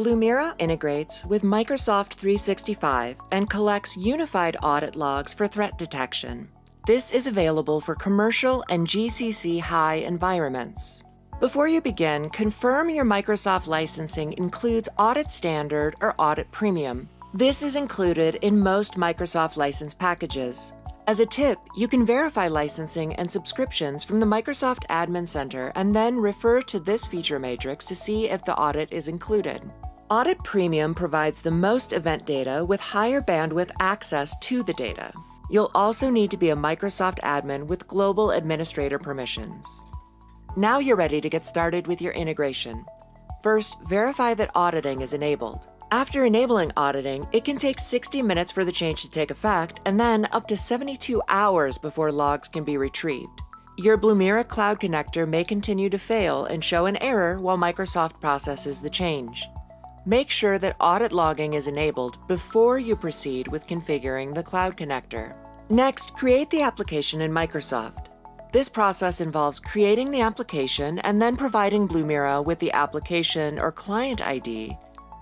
Blumira integrates with Microsoft 365 and collects unified audit logs for threat detection. This is available for commercial and GCC high environments. Before you begin, confirm your Microsoft licensing includes Audit Standard or Audit Premium. This is included in most Microsoft license packages. As a tip, you can verify licensing and subscriptions from the Microsoft Admin Center and then refer to this feature matrix to see if the audit is included. Audit Premium provides the most event data with higher bandwidth access to the data. You'll also need to be a Microsoft admin with global administrator permissions. Now you're ready to get started with your integration. First, verify that auditing is enabled. After enabling auditing, it can take 60 minutes for the change to take effect and then up to 72 hours before logs can be retrieved. Your Blumira Cloud Connector may continue to fail and show an error while Microsoft processes the change. Make sure that audit logging is enabled before you proceed with configuring the Cloud Connector. Next, create the application in Microsoft. This process involves creating the application and then providing Blumira with the application or client ID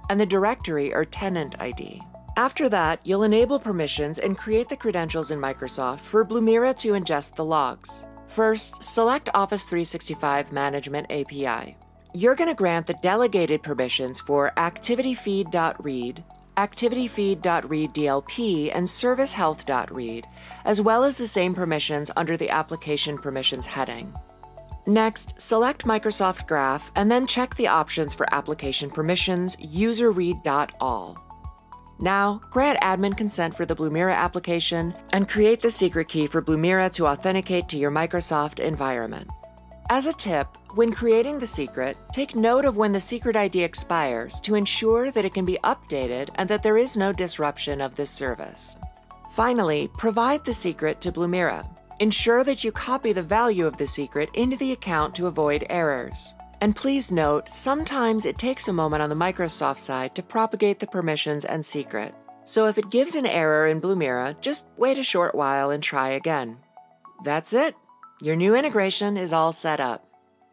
and the directory or tenant ID. After that, you'll enable permissions and create the credentials in Microsoft for Blumira to ingest the logs. First, select Office 365 Management API you're going to grant the delegated permissions for activityfeed.read, activityfeed.read DLP, and servicehealth.read, as well as the same permissions under the Application Permissions heading. Next, select Microsoft Graph and then check the options for Application Permissions userread.all. Now, grant admin consent for the Blumira application and create the secret key for Blumira to authenticate to your Microsoft environment. As a tip, when creating the secret, take note of when the secret ID expires to ensure that it can be updated and that there is no disruption of this service. Finally, provide the secret to Blumira. Ensure that you copy the value of the secret into the account to avoid errors. And please note, sometimes it takes a moment on the Microsoft side to propagate the permissions and secret. So if it gives an error in Blumira, just wait a short while and try again. That's it. Your new integration is all set up.